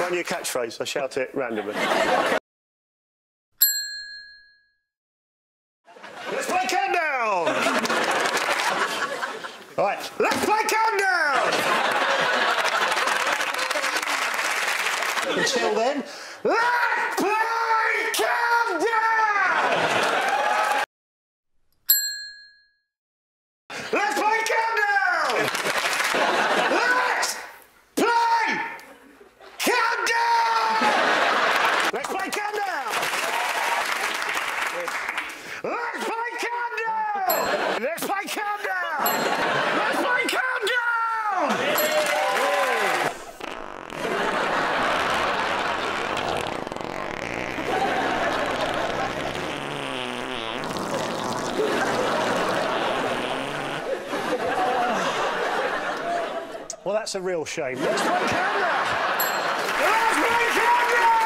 My new catchphrase. I shout it randomly. Let's play countdown! All right, let's play countdown! Until then, let's play countdown! Let's play countdown! Let's play countdown! Let's play countdown! Let's play countdown! Let's play countdown! Let's play countdown! Well, that's a real shame. Let's play countdown! Let's play countdown!